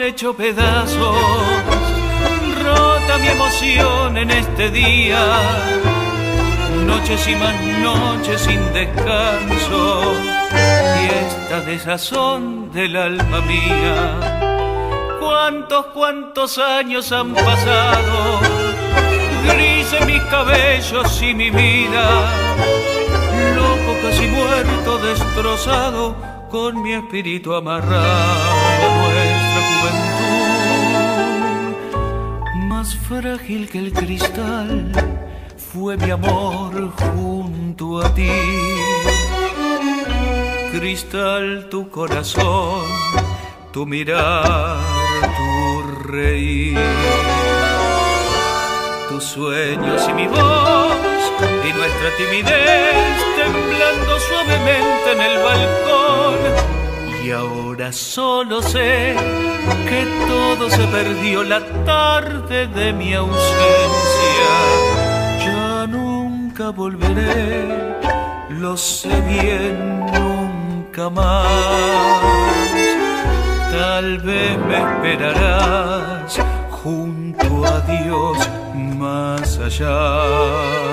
hecho pedazos, rota mi emoción en este día, noches y más noches sin descanso, y esta desazón del alma mía. Cuántos, cuántos años han pasado, grises mis cabellos y mi vida, loco casi muerto, destrozado con mi espíritu amarrado nuestra juventud. Más frágil que el cristal fue mi amor junto a ti. Cristal tu corazón, tu mirar, tu reír, tus sueños y mi voz y nuestra timidez temblando suavemente en el balcón. Y ahora solo sé que todo se perdió la tarde de mi ausencia. Ya nunca volveré, lo sé bien, nunca más. Tal vez me esperarás junto a Dios más allá.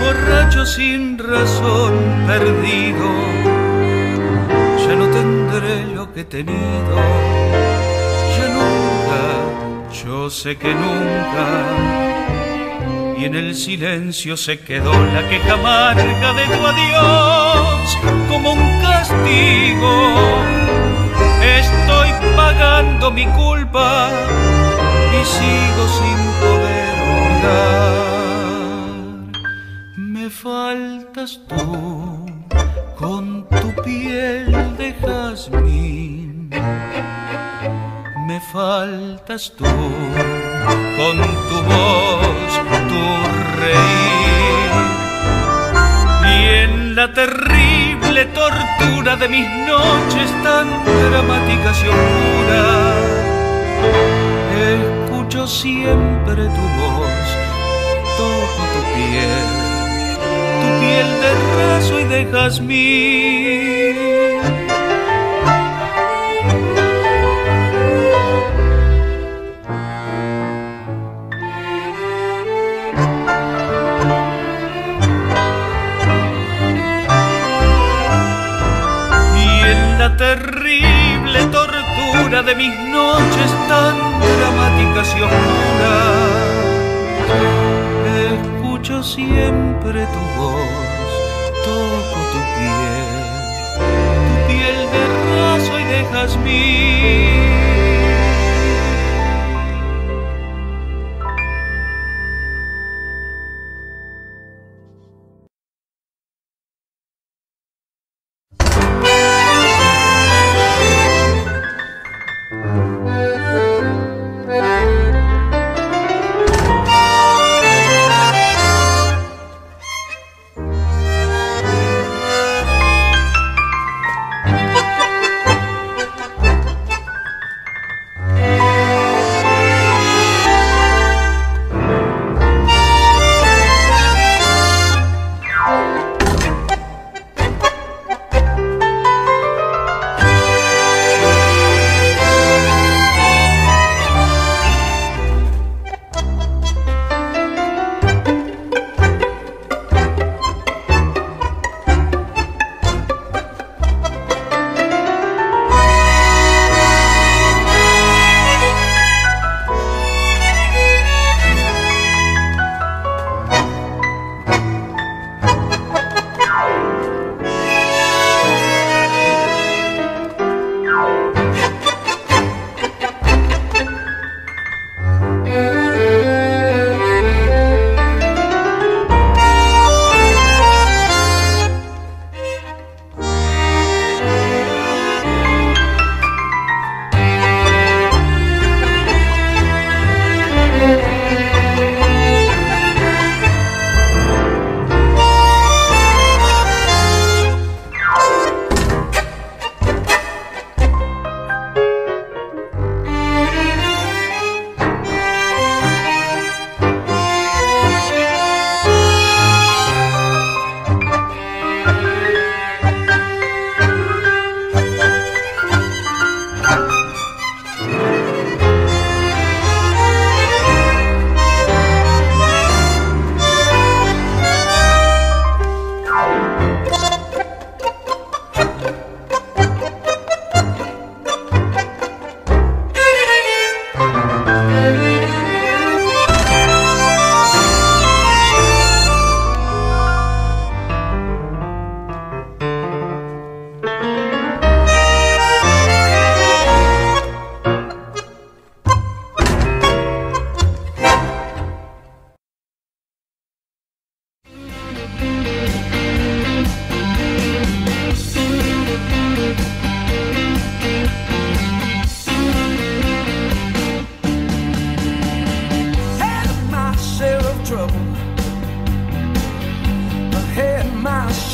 Borracho sin razón perdido. Ya no tendré lo que he tenido, ya nunca, yo sé que nunca. Y en el silencio se quedó la queja amarga de tu adiós como un castigo. Estoy pagando mi culpa y sigo sin poder olvidar. Me faltas tú con tu piel de jazmín. Me faltas tú con tu voz, tu reír. Y en la terrible tortura de mis noches tan dramáticas y oscuras escucho siempre tu voz, toco tu piel, piel de raso y de jazmín. Escucho siempre tu voz, toco tu piel, tu piel de raso y de jazmín.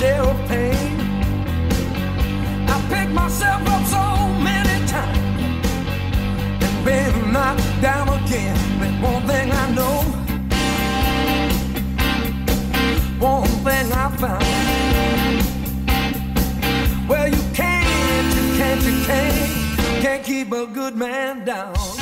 share of pain. I picked myself up so many times and been knocked down again. But one thing I know, one thing I found. Well, you can't, you can't, you can't, can't keep a good man down.